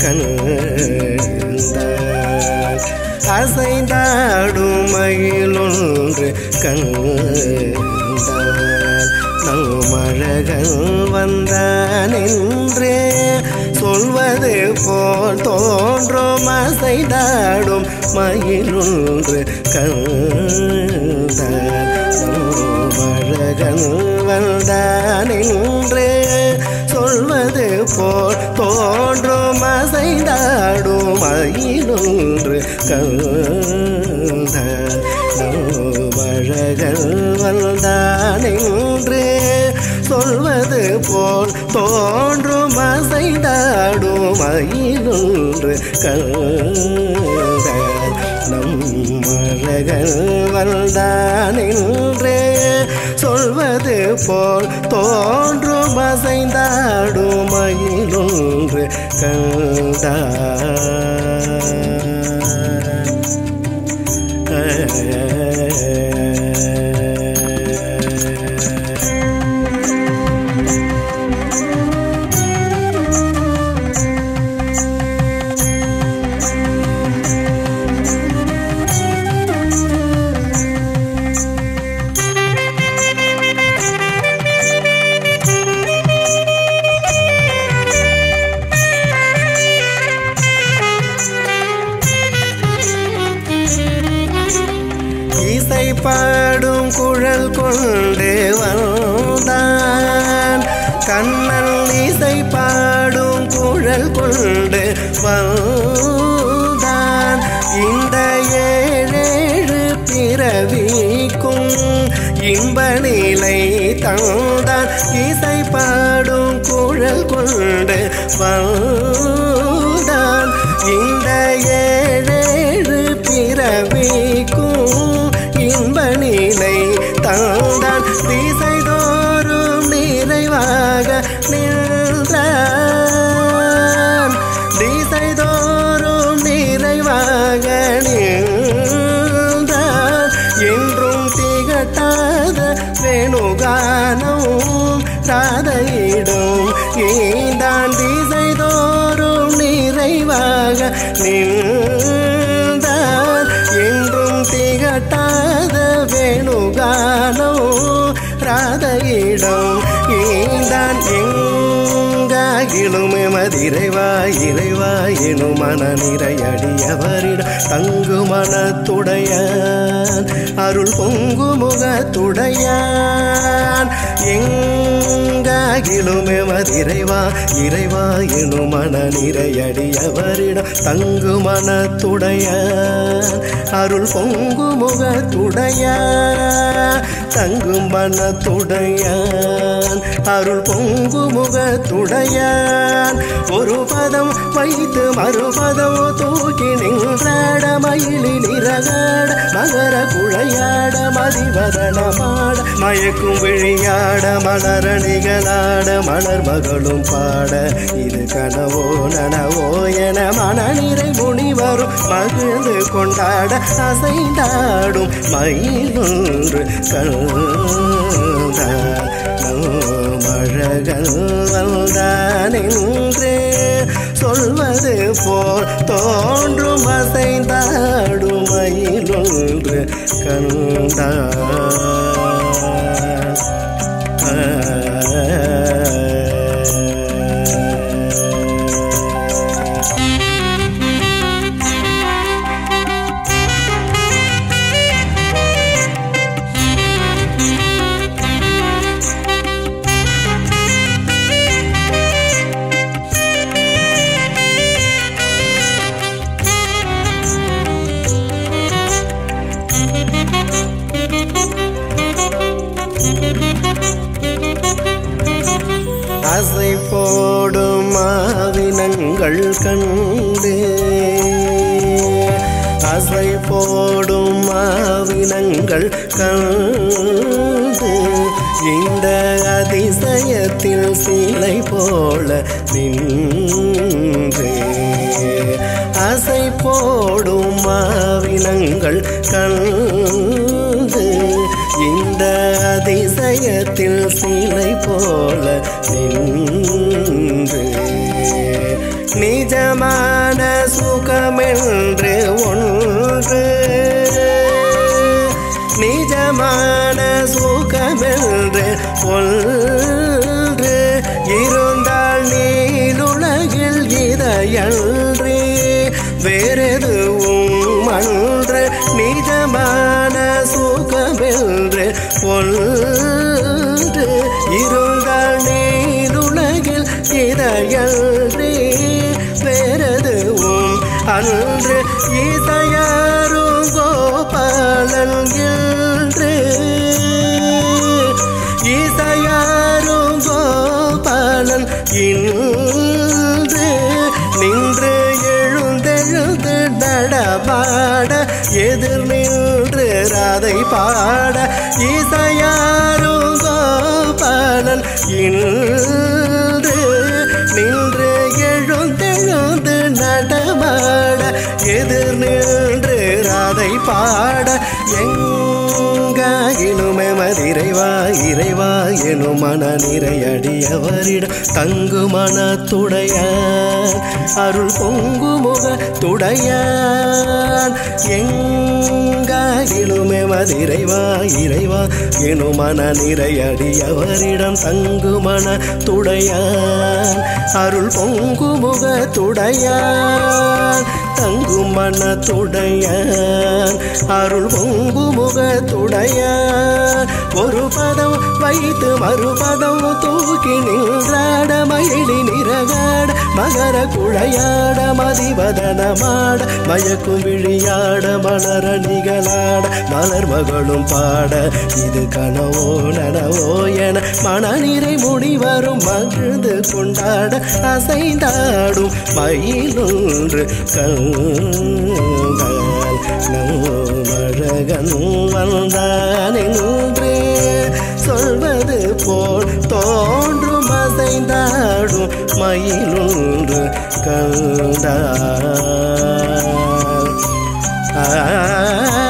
கண்டார் அசைந்தாடும் மயிலொன்று கண்டார் நம்மழகன் வந்தான் என்றே சொல்வது போல் தோன்றும் அசைந்தாடும் மயிலொன்று கண்டார் நம்மழகன் வந்தான் என்றே சொல்வது போல் தோன்றும் அசைந்தாடும் மயிலொன்று கந்த மழகல் வந்தானென்று சொல்வது போல் தோன்றும் அசைந்தாடும் மயிலொன்று கந்த நம் மழகல் சொல்வது போல் தோன்றும் அசைந்தாடும் மயிலொன்று கண்டார். வந்தான் இந்த ஏழேழு பிறவிக்கும் இன்ப நிலை தந்தான் இசை பாடும் குழல் கொண்டு வந்தான் தோறும் நிறைவாக நின்றான் என்றும் திகட்டாத வேணுகானமும் சாதையிடும் ஏந்தான் திசை தோறும் நிறைவாக நின்றான் என்றும் திகட்டாத வேணுகானோ ராதையிடம். ஈந்தான் எங்காகிலும் மதிரைவா இறைவா எனும் மன நிறையடியவரிட தங்கு மனத்துடையான். அருள் பொங்கு முகத்துடையான். எங்காகிலும் மதிரைவா இறைவா எனும் மன நிறையடியவரிடம் தங்கு மனத்துடையான். அருள் பொங்கு முகத்துடையான். தங்கும் மனத்துடையான். அருள் பொங்கு முகத்துடையான். ஒரு பதம் வைத்து மறுபதம் தூக்கி நின்றாட மயிலி நிறகாட மகர குழையாட மதிவதனமாட மயக்கும் விழியாட மலரணிகளாட மலர் மகளும் பாட இது கனவோ நனவோ என மனநிறை முனிவரும் மகிழ்ந்து கொண்டாட அசைந்தாடும் மயிலொன்று கண்டார் மழகள் வந்தான் சொல்வது போல் தோன்றும் அசைந்தாடும் மயிலொன்று கண்டார். கண்கள் கண்டே. அசை போடும் மாவினங்கள் கண்டு. இந்த அதிசயத்தில் சீலை போல நின்று. அசை போடும் மாவினங்கள் கண்டு. இந்த அதிசயத்தில் சீலை போல நின்று. நிஜமான சுகமென்று ஒன்று. நிஜமான சுகமென்று ஒன்று. இருந்தால் நீலுலகில் இதையன்றி வேறெதுவும் அன்று நிஜமான சுகமென்று ஒன்று. எதிர் நின்று ராதை பாட இசையாரும் கோபாலன் இன்று நின்று எழுந்தெழுந்து நடமாட எதிர் நின்று ராதை பாட எங்காயினுமே இறைவா இறைவா எனும் மன நிறையடியவரிடம் தங்கு மனத்துடையான் அருள் பொங்கு முக துடையான் எங்காயிலுமே மதிரைவா இறைவா எனும் மன நிறையடியவரிடம் தங்கு மன துடையான் அருள் பொங்கு முக துடையான் தங்கும் மனத்துடையான் அருள் பொங்கு முகத்துடையான் ஒரு பதம் வைத்து மறுபதம் தூக்கி நின்றாட மயிலி நிறகாட மகர குழையாட மதிவதனமாட மயக்கும் விழியாட மலர நிகழாட மலர் மகளும் பாட இது கனவோ நனவோ என மனநிறை முனிவரும் மகிழ்ந்து கொண்டாட அசைந்தாடும் மயிலொன்று கண்டால் நம்மழகன் வந்தான் என்று சொல்வது போல் தோன்றும் அசைந்தாடும் மயிலுன்று கண்டால் ஆ